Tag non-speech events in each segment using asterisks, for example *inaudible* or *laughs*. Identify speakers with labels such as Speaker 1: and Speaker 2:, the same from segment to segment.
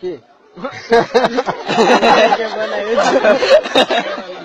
Speaker 1: Que? *laughs* *laughs* *laughs*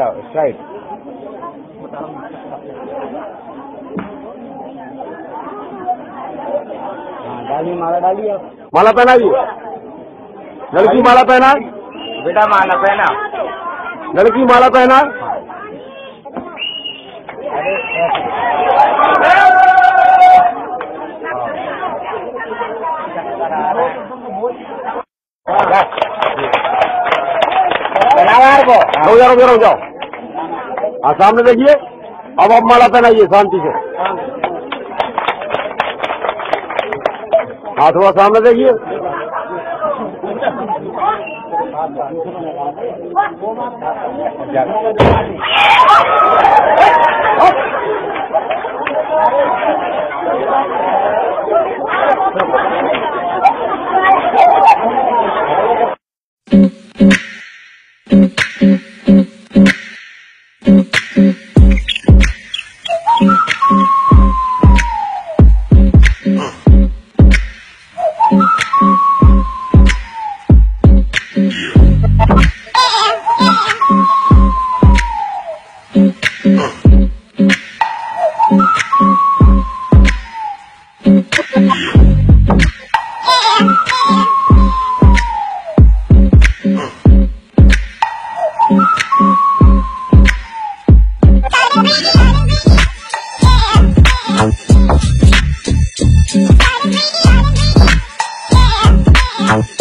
Speaker 1: आओ side डाली हाँ डालिए माला डालिए आप।
Speaker 2: माला पहना जी? लड़की माला पहना?
Speaker 1: बेटा माला पहना।
Speaker 2: लड़की माला पहना?
Speaker 1: आवार
Speaker 2: हो जाओ जाओ हाँ सामने देखिए। अब अब माला पहनाइए, शांति से। हाँ थोड़ा सामने देखिए।